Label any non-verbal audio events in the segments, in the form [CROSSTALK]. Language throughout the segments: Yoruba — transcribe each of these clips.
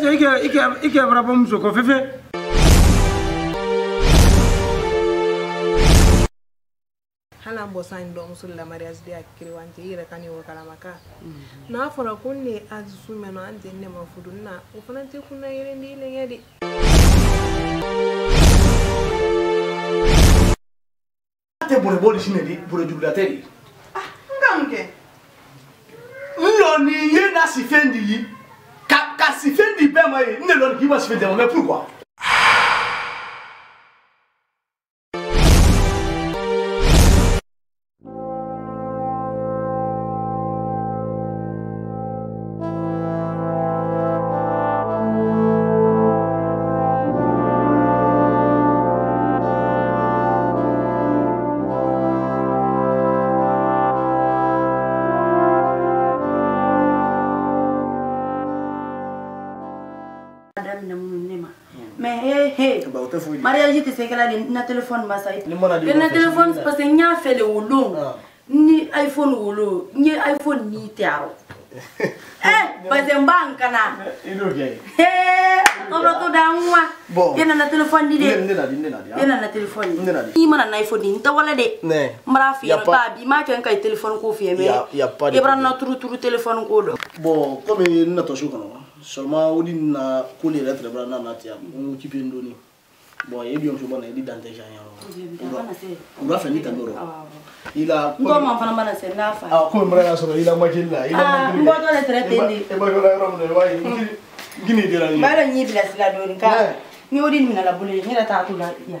ɛsɛ i kɛ fana bɔ muso kɔ fefe hali an bɔ san in dɔmuso la mariage de a kirewante i yɛrɛ ka mhm. ah, ni o kalamaka n'a fɔra ko ne a dusu mɛnɔ an tɛ ne ma na o fana tɛ kunna yɛrɛ ni lenkɛ de tɛ bɔlɔbɔli sinɛ de bɔlɔjugulatɛ de n ka mun kɛ n yɔ ni ye na si fɛn di yi bɛɛ ma ye ne lɔnni k'i ma sigi dɛmɛ pourquoi madame na mun ne ma mm. mais he eh, eh. he mariage tɛ se kɛla de na téléphone ma sa na téléphone parce que n y'a fɛle wolon ah. ni iphone wolo n ye iphone ni tɛ arɔ Eh, eh, bazembangkana eh, toro to danwa yena na telefone di deyena ah. na telefone di imana na ifo di nta wala de mbara fiyero ba bi ma ken kay telefone ko fiye me ibra na turu turu telefone ko do bon comme na to su kono seulement wodi na ko le retre bra na na tiam on kipe ndoni bon ye biyɔn soba na i di dante jan yan wula fɛ ni tanto rɔ ila nko ma fana mana se n'a fa a ko mura y'a sɔrɔ ila makili la ila makili n bɔtɔ de tɛrɛ ten de e bɔtɔ la yɔrɔ min na i b'a ye n kini dira nin ye n b'a dɔn n y'i bilasira dɔɔni ka ni o de minɛ la bolo ye n yɛrɛ t'a to la yan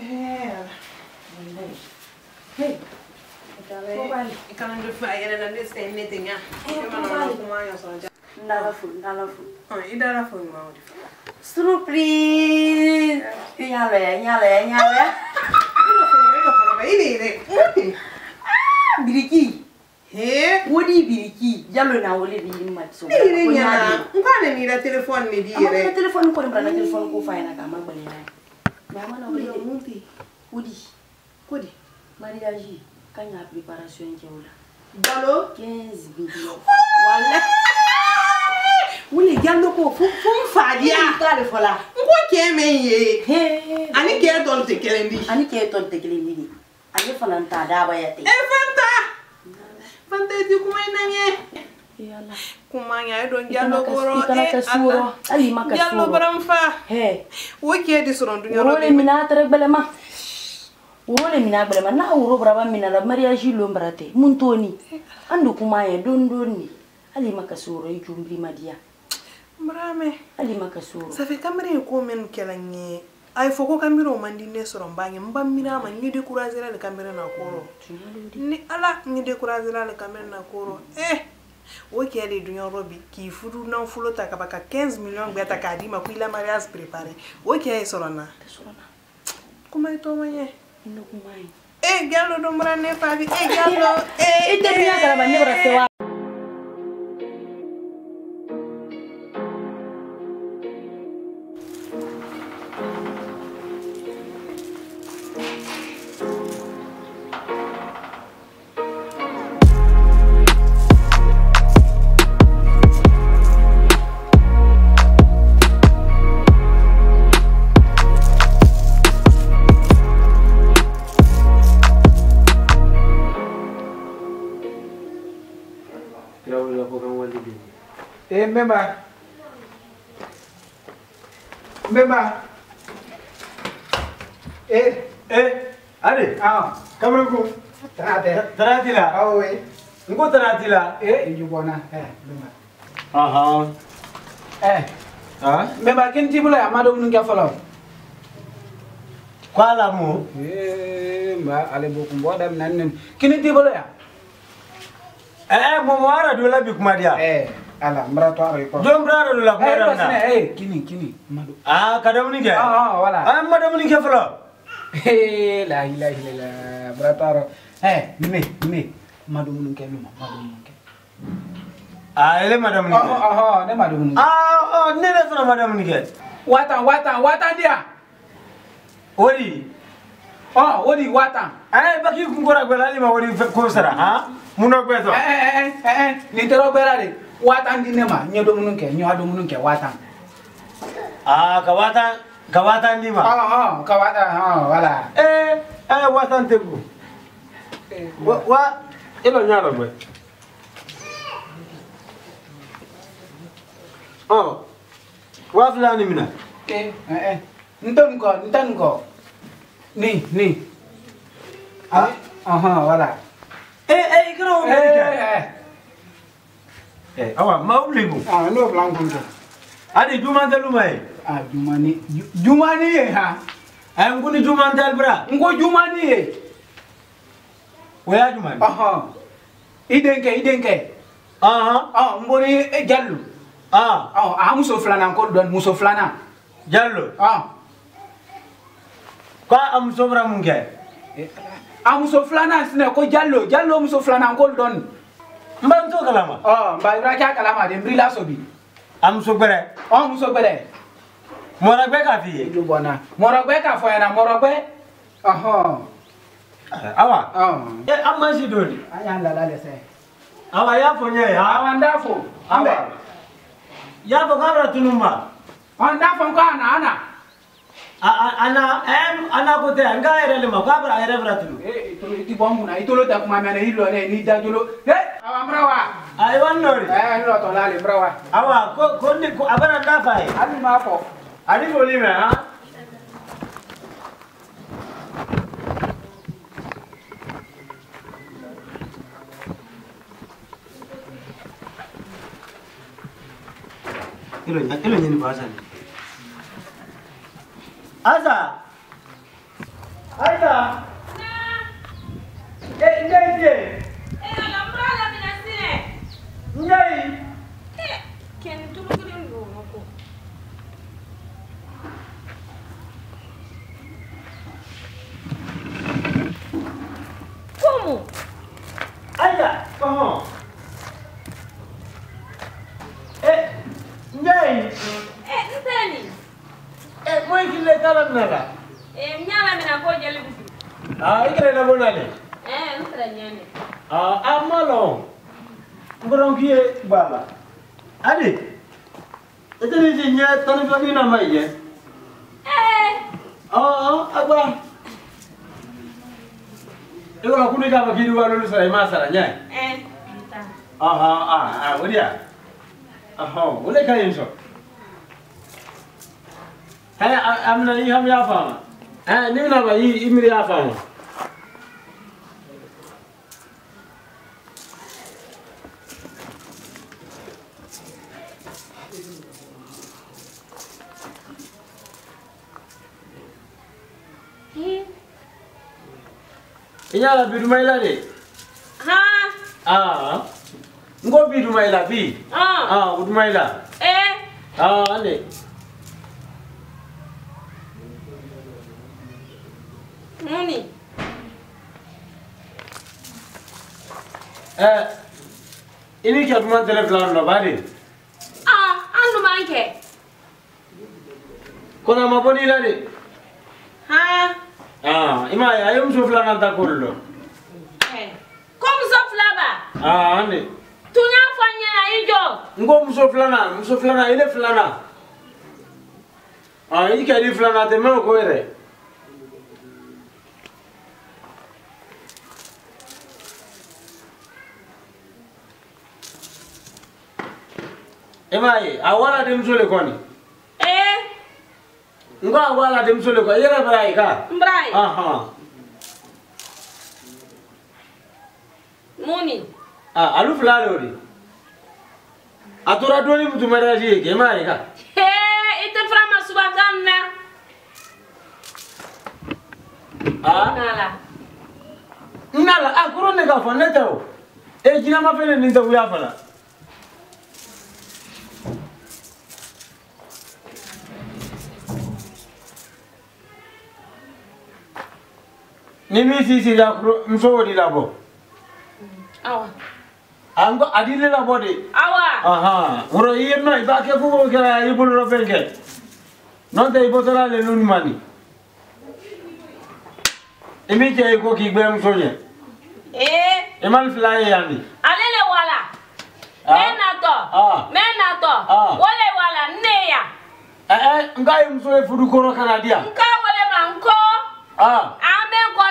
Här. Hej. Kan kan ah, Ikalande fayere na ndese emitinga. Ikalande kumanya sonja. Ndala fun, ndala fun. Oh, idala fun maudi. Surprise. Nyale, nyale, nyale. Ini ini. Ah, biriki. He? Wodi biriki. Jalo na wole bi mat so. Ni ni na. Ngwane ni la telefone mi dire. Ma telefone ko ni bra na telefone ko fayna ka ma gbani na. ba mana wani mundi kudi kudi mariage kan ya preparation jaula dalo 15 million wallahi wuli jando ko fun fadiya tale fola nko k'e mɛn ye ani k'e tɔn tɛ kelen di ani k'e tɔn tɛ kelen di ale fana ta daba ya ten e fanta fanta i ti kuma i na ɲɛ kumanya ye don jalo baranfa wo kiye di sɔrɔ duɲaworo le mina a tɛrɛ gbɛlɛma woro le mina a gbɛlɛma n'a woro baraba mina la mariage lon bara tɛ mun toni an de kuma ye don don ni hali ma kasi woro i jumbiri ma diya mrame hali ma kasi woro safɛ kamere ye ko minu kɛla ɲe a ye fɔ ko kamera o man di ne sɔrɔ n b'a ɲɛ n ba miiri a ma ɲe découragera le kamera na kɔrɔ ni ala ɲe découragera le kamera na kɔrɔ eh o cɛɛ de dunyɔrɔ bi k'i furu nanfolo ta kaba ka 15 miliyɔn gwɛ ta k'a di ma ko i la mariage préparé o cɛɛ ye sɔrɔ na kuma i tɔma ɲɛ e galo dɔ mara ne fa bi e galo e tɛ min ya kalama ne bɔra se wa [LAUGHS] Eh, Mbemba. Mbemba. Eh. Eh. Ari. Ah. kamu Tarate. Taratila. Awe. lah oh Eh, inju lah Eh, eh Mbemba. Aha. Eh. Ah. Mbemba kinti bula amado nunga falo. Kwala mu. Eh, mba ale bokumboda mnannen. Kini bula ya. Eh, mo mara dola bikumadia. Eh. ala mra to ara ko jom ra do la ko ra na eh kini kini madu ah kadamuni ke ah wala ah, ah, ah madamuni ke fala eh la ilaha illallah mra to ara eh ni me madumuni ke luma madumuni ke ah ele madamuni ke ah ah, ah ne madumuni ah ah ne le fana madamuni ke watan watan watan dia ori oh ori watan eh baki kun gora gwala ali ma ori ko sara ha muno gbeto eh eh, eh eh eh ni tero gbera watan di nema nyo do munun ke nyo do munun ke watan ah ka watan ka watan di ma ah ah oh, ka watan ah wala eh eh watan tebu wa wa ilo nyaro gbe eh. oh wa fulani mina eh eh, eh. nton ko nton ko ni ni ah aha wala eh eh ikro eh Eh, awa maulimu. Ah, no blanco. Adi juma ndeluma e. Ah, juma ni. Juma ni e ha. Eh, nguni juma ndel bra. Ngo juma ni e. Oya juma ni. Aha. Idenke, idenke. Aha. Ah, mbori e jallu. Ah. Oh, ah muso flana ko don muso flana. Jallu. Ah. Ka am somra munge. Eh, a muso flana sine ko jallo, jallo muso flana ko don n b'a n t'o kalama. ɔ n ba ibura k'a kalama de n b'i lasobi. a muso gbɛrɛ. ɔ muso gbɛrɛ. mɔrɔgbɛ k'a f'i ye. olu bɔnna mɔrɔgbɛ k'a fɔ ɲɛna mɔrɔgbɛ. ɔhɔn. awa. ɔ ee an ma si don de. an y'an lala lɛsɛ. awa i y'a fɔ n ye yan. awa n t'a fɔ. an i y'a fɔ k'a bɛ tunun ma. ɔ oh, n t'a fɔ n ko a na a na. ana em ana kote anga yɛrɛ le ma ko a bara a yɛrɛ bara tulu i na i tolo tɛ kuma mɛn na i lɔlɛ n'i jolo he awa mura Ayo ayi wa nɔri ɛɛ n lɔtɔ awa ko ko ni Ilo aza aza e nde ye ndei keni tulugurin dono ko como Tini si nye tani fi fi nama ye. Ọ̀ọ́ agba. E kɔrɔ kunu k'a fɔ k'i di wa lolu sara i m'a sara ɲɛ. Ɔhɔn aa o de y'a. Ɔhɔn o de ka ɲi sɔn. Hɛ Amina i hami y'a faamu. Hɛ n'i bɛna ma i miiri y'a faamu. inyala bitu maila de ha ah ngo bitu maila bi ah ah bitu maila eh ah ande Nani? eh ini kya tuma tere plan no bari ah andu manke kona maboni la de ha ah, ayo muso filanan ta kori lɔ. Eh, ko muso fila ba. an ah, de. tun y'a fɔ n ɲɛna i jɔ. n ko muso filanan muso ah, filanan i ne filanan. i kɛli filanan tɛ mɛn o ko yɛrɛ. i m'a ye a wara denmuso le kɔni. nga wala dem sole ko yera brai ka brai aha muni ah alu fla lori atura doni mtu mara ke mari ka he ite frama subaganna ah nala nala akuro ne ka fa ne e jina mafele ni taw ya fala ni min sisirya muso o de Awa. a di le labɔ de woro i ye nɔ i b'a kɛ koko kɛra i bolo dɔ fɛn kɛ n'o tɛ i bɔtɔla le lu ma ni i min cɛ i ko k'i gbɛɛ muso ɲɛ eh. i ma ni fila ye yan ni ale le wala ah. mɛ natɔ ah. mɛ natɔ o ah. le wala ne yan ɛɛ eh, eh, n k'a ye muso ye fudukɔrɔ ka na di yan n k'a wale ma n ko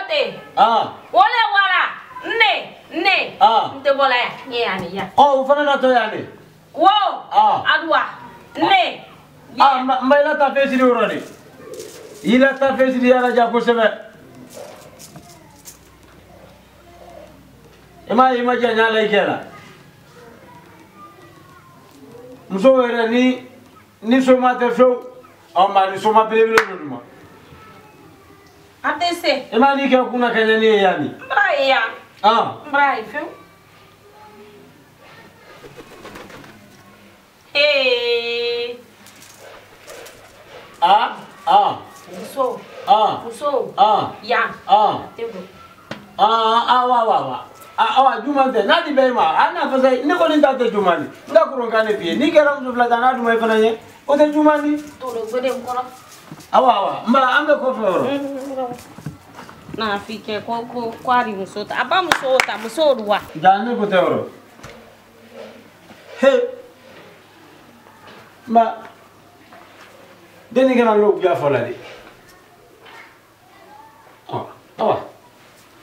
Dangote. Ah. Wole wala. Nne, nne. Ah. Nte bola ya. ni Oh, ufana na to ya ni. Wo. Ah. Adwa. Nne. Ah, mba ila ta fesi ni uroni. Ila ta fesi ni yana ja kosebe. Ima ima ja nyala ikela. Muso wɛrɛ ni ni soma tɛ fewu, ɔ maa ni soma Até se. E mani ke kuna kanya ni ya ni. Mbrai ya. Ah. Mbrai fio. Hey. Ah, ah. Uso. Ah. Uso. Ah. Ya. Ah. Tebo. Ah, ah, wa wa wa. awa juman tɛ n'a di bɛɛ ma a n'a fɔ sayi ne kɔni ta tɛ juman di n ka kurun kan de f'i ye n'i kɛra muso fila ta n'a dun ma i fana ye o tɛ juman di. t'o la o awa awa mba ambe kofi oro mm, na afike ko ko kwari musota aba musota musorwa jani kote oro he ma deni kana lo bia fola de awa awa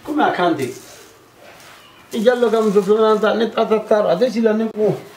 kuma akante ijallo kam zuflonanta ne tatataro adesila ne ko